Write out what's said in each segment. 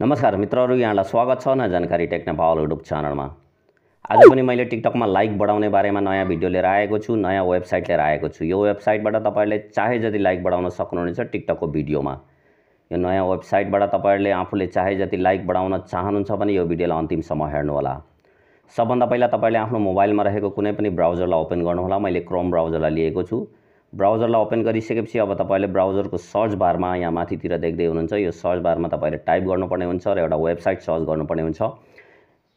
नमस्कार मित्रहरू यहाँलाई स्वागत छ न जानकारी टेक्न पावल युट्युब च्यानलमा। आज पनि मैले टिकटकमा लाइक बढाउने बारेमा नयाँ भिडियो लिएर आएको छु नयाँ वेबसाइट लिएर आएको छु। यो वेबसाइटबाट तपाईँहरूले चाहे जति लाइक बढाउन सक्नुहुनेछ टिकटकको भिडियोमा। यो नयाँ वेबसाइटबाट तपाईँहरूले आफूले चाहे जति लाइक बढाउन चाहनुहुन्छ भने यो भिडियोलाई अन्तिमसम्म हेर्नुहोला। सबभन्दा पहिला तपाईँले आफ्नो मोबाइलमा रहेको कुनै पनि ब्राउजरलाई ओपन गर्नुहोला। मैले क्रोम ब्राउजरलाई लिएको छु। ब्राउजरलाई ओपन गरिसकेपछि अब तपाईँले ब्राउजरको सर्च बारमा यहाँ माथितिर देख्दै हुनुहुन्छ। यो सर्च बारमा तपाईँले टाइप गर्नुपर्ने हुन्छ र एउटा वेबसाइट सर्च गर्नुपर्ने हुन्छ।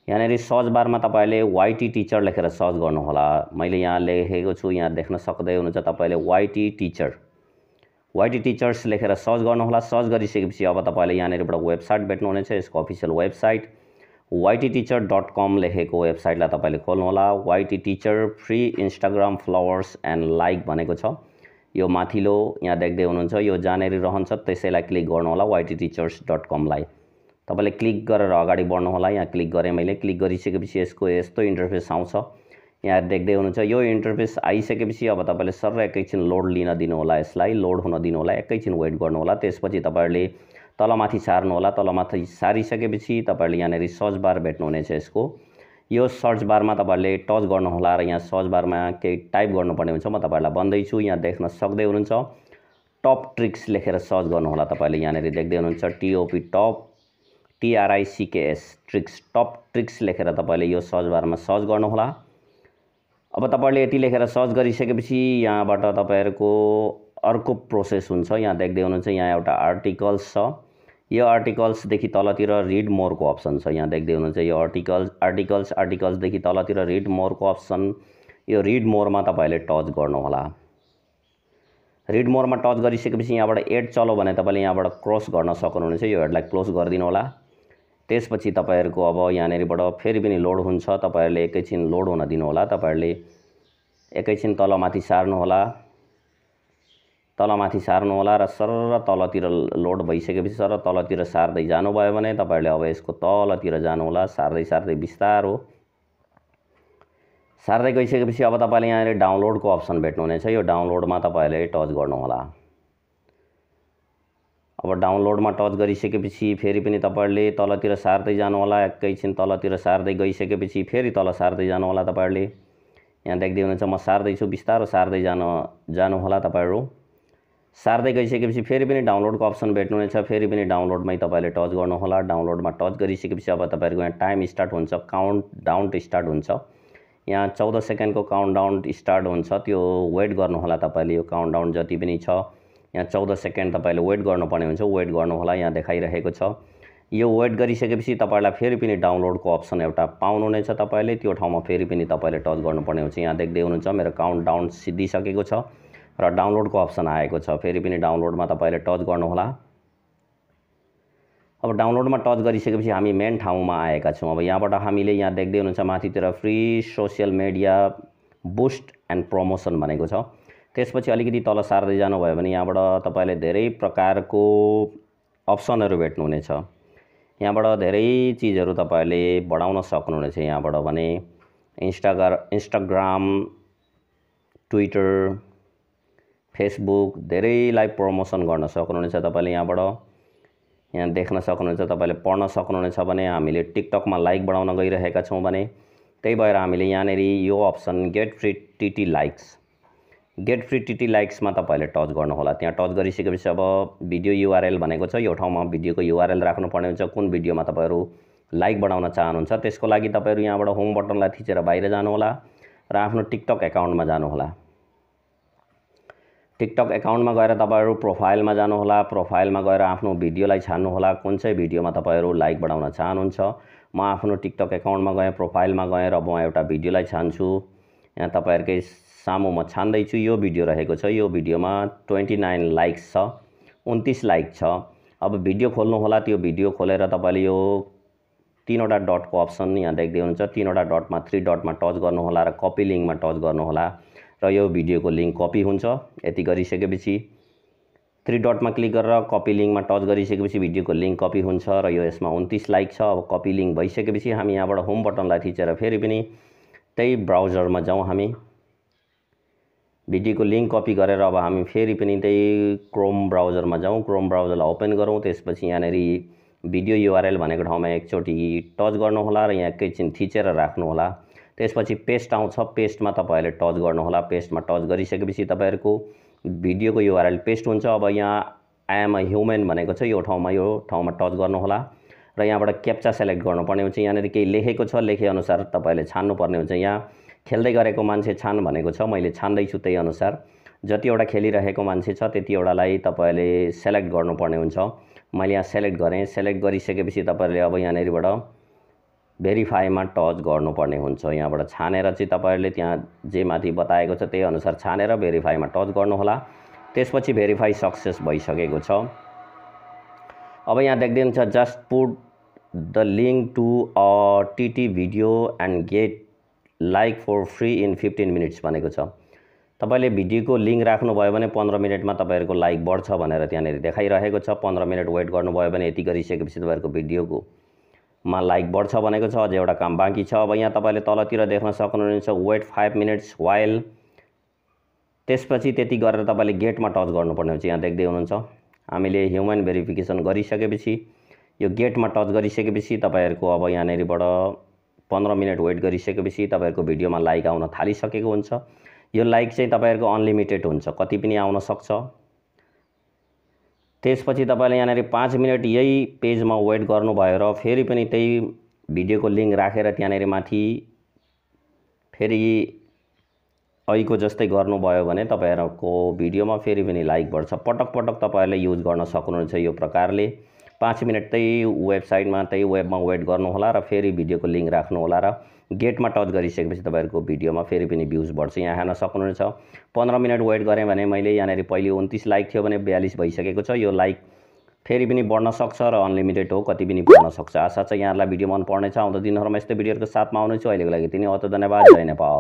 यहाँनिर सर्च बारमा तपाईँले वाइटी टिचर लेखेर सर्च गर्नुहोला। मैले यहाँ लेखेको छु यहाँ देख्न सक्दै हुनुहुन्छ तपाईँले वाइटी टिचर। वाइटी टिचर्स लेखेर सर्च गर्नुहोला। सर्च गरिसकेपछि अब तपाईँले यहाँनिरबाट वेबसाइट भेट्नुहुनेछ यसको official website. YT teacher dot com लेखेको वेबसाइटलाई तपाईँले खोल्नुहोला। YT teacher free Instagram followers and like भनेको छ। यो माथिल्लो यहाँ देख्दै हुनुहुन्छ यो जहाँनिर रहन्छ त्यसैलाई क्लिक गर्नुहोला वाइटी टिचर्स डट कमलाई तपाईँले क्लिक गरेर अगाडि बढ्नुहोला। यहाँ क्लिक गरेँ मैले। क्लिक गरिसकेपछि यसको यस्तो इन्टरफेस आउँछ। यहाँ देख्दै हुनुहुन्छ यो इन्टरफेस आइसकेपछि अब तपाईँले सर एकैछिन लोड लिन दिनुहोला यसलाई। लोड हुन दिनुहोला। एकैछिन वेट गर्नुहोला। त्यसपछि तपाईँहरूले तलमाथि सार्नुहोला तलमाथि सारिसकेपछि तपाईँहरूले यहाँनिर सर्च बार भेट्नुहुनेछ यसको। यो सर्च बारमा तपाईँहरूले टच गर्नुहोला र यहाँ सर्च बारमा केही टाइप गर्नुपर्ने हुन्छ। म तपाईँहरूलाई भन्दैछु यहाँ देख्न सक्दै हुनुहुन्छ। टप ट्रिक्स लेखेर सर्च गर्नुहोला तपाईँले। यहाँनिर देख्दै हुनुहुन्छ T O P top T R I C K S tricks. Top tricks लेखेर तपाईँले यो सर्च बारमा सर्च गर्नुहोला। अब तपाईँहरूले यति लेखेर सर्च गरिसकेपछि यहाँबाट तपाईँहरूको अर्को प्रोसेस हुन्छ यहाँ देख्दै हुनुहुन्छ यहाँ एउटा आर्टिकल्स छ। यो आर्टिकल्सदेखि तलतिर रिड मोरको अप्सन छ यहाँ देख्दै हुनुहुन्छ यो आर्टिकल्स आर्टिकल्स आर्टिकल्सदेखि तलतिर रिड मोरको अप्सन यो रिड मोरमा तपाईँहरूले टच गर्नुहोला। रिड मोरमा टच गरिसकेपछि यहाँबाट एड चलो भने तपाईँले यहाँबाट क्रस गर्न सक्नुहुनेछ यो हेडलाई क्लोज गरिदिनु होला त्यसपछि तपाईँहरूको अब यहाँनिरबाट फेरि पनि लोड हुन्छ तपाईँहरूले एकैछिन लोड हुन दिनुहोला तपाईँहरूले एकैछिन तलमाथि सार्नुहोला। तलमाथि सार्नुहोला र सर तलतिर लोड भइसकेपछि सर तलतिर सार्दै जानुभयो भने तपाईँहरूले अब यसको तलतिर जानुहोला सार्दै सार्दै बिस्तारो। सार्दै गइसकेपछि अब तपाईँले यहाँनिर डाउनलोडको अप्सन भेट्नुहुनेछ। यो डाउनलोडमा तपाईँहरूले टच गर्नुहोला अब डाउनलोडमा टच गरिसकेपछि फेरि पनि तपाईँहरूले तलतिर सार्दै जानुहोला एकैछिन तलतिर सार्दै गइसकेपछि फेरि तल सार्दै जानुहोला तपाईँहरूले यहाँ देख्दै हुनुहुन्छ म सार्दैछु बिस्तारो सार्दै जानु जानुहोला तपाईँहरू। सार्दै गइसकेपछि फेरि पनि डाउनलोडको अप्सन भेट्नुहुनेछ। फेरि पनि डाउनलोडमै तपाईँले टच गर्नुहोला। डाउनलोडमा टच गरिसकेपछि अब तपाईँहरूको यहाँ टाइम स्टार्ट हुन्छ। काउन्ट डाउन स्टार्ट हुन्छ। यहाँ चौध सेकेन्डको काउन्ट डाउन स्टार्ट हुन्छ। त्यो वेट गर्नुहोला तपाईँले। यो काउन्ट डाउन जति पनि छ यहाँ चौध सेकेन्ड तपाईँले वेट गर्नुपर्ने हुन्छ। वेट गर्नुहोला। यहाँ देखाइरहेको छ। यो वेट गरिसकेपछि तपाईँलाई फेरि पनि डाउनलोडको अप्सन एउटा पाउनुहुनेछ तपाईँले। त्यो ठाउँमा फेरि पनि तपाईँले टच गर्नुपर्ने हुन्छ। यहाँ देख्दै हुनुहुन्छ मेरो काउन्ट डाउन सिद्धिसकेको छ। र डाउनलोडको अप्सन आएको छ फेरि पनि डाउनलोडमा तपाईँले टच गर्नुहोला। अब डाउनलोडमा टच गरिसकेपछि हामी मेन ठाउँमा आएका छौँ। अब यहाँबाट हामीले यहाँ देख्दै हुनुहुन्छ माथितिर free social media boost and promotion भनेको छ। त्यसपछि अलिकति तल सार्दै जानुभयो भने यहाँबाट तपाईँले धेरै प्रकारको अप्सनहरू भेट्नुहुनेछ। यहाँबाट धेरै चिजहरू तपाईँहरूले बढाउन सक्नुहुनेछ यहाँबाट भने इन्स्टाग्रा इन्स्टाग्राम ट्विटर फेसबुक धेरैलाई प्रमोसन गर्न सक्नुहुनेछ तपाईँले यहाँबाट। यहाँ देख्न सक्नुहुन्छ तपाईँले पढ्न सक्नुहुनेछ भने हामीले टिकटकमा लाइक बढाउन गइरहेका छौँ भने त्यही भएर हामीले यहाँनिर यो option get free TT likes get free TT लाइक्समा तपाईँले टच गर्नुहोला। त्यहाँ टच गरिसकेपछि अब भिडियो युआरएल भनेको छ यो ठाउँमा भिडियोको युआरएल राख्नुपर्ने हुन्छ कुन भिडियोमा तपाईँहरू लाइक बढाउन चाहनुहुन्छ त्यसको लागि तपाईँहरू यहाँबाट होम बटनलाई थिचेर बाहिर जानुहोला र आफ्नो टिकटक एकाउन्टमा जानुहोला। टिकटक एकाउन्टमा गएर तपाईँहरू प्रोफाइलमा जानुहोला प्रोफाइलमा गएर आफ्नो भिडियोलाई छान्नुहोला। कुन चाहिँ भिडियोमा तपाईँहरू लाइक बढाउन चाहनुहुन्छ म आफ्नो टिकटक एकाउन्टमा गएँ प्रोफाइलमा गएँ र म एउटा भिडियोलाई छान्छु। यहाँ तपाईँहरूकै सामु म छान्दैछु। यो भिडियो रहेको छ। यो भिडियोमा ट्वेन्टी नाइन लाइक्स छ उन्तिस लाइक छ। अब भिडियो खोल्नुहोला। त्यो भिडियो खोलेर तपाईँले यो तिनवटा डटको अप्सन यहाँ देख्दै हुनुहुन्छ। तिनवटा डटमा थ्री डटमा टच गर्नुहोला र कपी लिङ्कमा टच गर्नुहोला। र यो भिडियोको लिङ्क कपी हुन्छ यति गरिसकेपछि थ्री डटमा क्लिक गरेर कपी लिङ्कमा टच गरिसकेपछि भिडियोको लिङ्क कपी हुन्छ र यो यसमा उन्तिस लाइक छ। अब कपी लिङ्क भइसकेपछि हामी यहाँबाट होम बटनलाई थिचेर फेरि पनि त्यही ब्राउजरमा जाउँ हामी। भिडियोको लिङ्क कपी गरेर अब हामी फेरि पनि त्यही क्रोम ब्राउजरमा जाउँ। क्रोम ब्राउजरलाई ओपन गरौँ त्यसपछि यहाँनिर भिडियो युआरएल भनेको ठाउँमा एकचोटि टच गर्नुहोला र यहाँ एकैछिन थिचेर राख्नुहोला। त्यसपछि पेस्ट आउँछ। पेस्टमा तपाईँहरूले टच गर्नुहोला। पेस्टमा टच गरिसकेपछि तपाईँहरूको भिडियोको युआरएल पेस्ट हुन्छ। अब यहाँ आइएम अ ह्युमेन भनेको छ। यो ठाउँमा यो ठाउँमा टच गर्नुहोला। र यहाँबाट क्याप्चा सेलेक्ट गर्नुपर्ने हुन्छ। यहाँनिर केही लेखेको छ। लेखेअनुसार तपाईँले छान्नुपर्ने हुन्छ। यहाँ खेल्दै गरेको मान्छे छान भनेको छ। मैले छान्दैछु त्यही अनुसार। जतिवटा खेलिरहेको मान्छे छ त्यतिवटालाई तपाईँले सेलेक्ट गर्नुपर्ने हुन्छ। मैले यहाँ सेलेक्ट गरेँ। सेलेक्ट गरिसकेपछि तपाईँहरूले अब यहाँनिरबाट भेरिफाईमा टच गर्नुपर्ने हुन्छ। यहाँबाट छानेर चाहिँ तपाईँहरूले त्यहाँ जे माथि बताएको छ त्यही अनुसार छानेर भेरिफाईमा टच गर्नुहोला। त्यसपछि भेरिफाई सक्सेस भइसकेको छ। अब यहाँ देख्दैन छ just put the link to a TT video and get like for free in fifteen minutes भनेको छ। तपाईँले भिडियोको लिङ्क राख्नुभयो भने पन्ध्र मिनटमा तपाईँहरूको लाइक बढ्छ भनेर त्यहाँनिर देखाइरहेको छ। पन्ध्र मिनट वेट गर्नुभयो भने यति गरिसकेपछि तपाईँहरूको भिडियोको मा लाइक बढ्छ भनेको छ अझ एउटा काम बाँकी छ। अब यहाँ तपाईँले तलतिर देख्न सक्नुहुनेछ वेट फाइभ मिनट्स वाइल त्यसपछि त्यति गरेर तपाईँले गेटमा टच गर्नुपर्ने हुन्छ। यहाँ देख्दै हुनुहुन्छ। हामीले ह्युमन भेरिफिकेसन गरिसकेपछि यो गेटमा टच गरिसकेपछि तपाईँहरूको अब यहाँनिरबाट पन्ध्र मिनट वेट गरिसकेपछि तपाईँहरूको भिडियोमा लाइक आउन थालिसकेको हुन्छ। यो लाइक चाहिँ तपाईँहरूको अनलिमिटेड हुन्छ। कति पनि आउन सक्छ। त्यसपछि तपाईँले यहाँनिर पाँच मिनट यही पेजमा वेट गर्नुभयो र फेरि पनि त्यही भिडियोको लिङ्क राखेर त्यहाँनिर माथि फेरि ऐको जस्तै गर्नुभयो भने तपाईँहरूको भिडियोमा फेरि पनि लाइक बढ्छ। पटक पटक तपाईँहरूले युज गर्न सक्नुहुन्छ यो प्रकारले। पाँच मिनट त्यही वेबसाइटमा त्यही वेबमा वेट गर्नुहोला र फेरि भिडियोको लिङ्क राख्नुहोला र गेटमा टच गरिसकेपछि तपाईँहरूको भिडियोमा फेरि पनि भ्युज बढ्छ। यहाँ हेर्न सक्नुहुनेछ। पन्ध्र मिनट वेट गरेँ भने मैले यहाँनिर पहिले उन्तिस लाइक थियो भने बयालिस भइसकेको छ। यो लाइक फेरि पनि बढ्न सक्छ र अनलिमिटेड हो कति पनि बढ्न सक्छ। आशा छ यहाँहरूलाई भिडियो मन पर्नेछ। आउँदो दिनहरूमा यस्तै भिडियोहरूको साथमा आउनेछु। अहिलेको लागि तिनी अत धन्यवाद। जय नेपाल।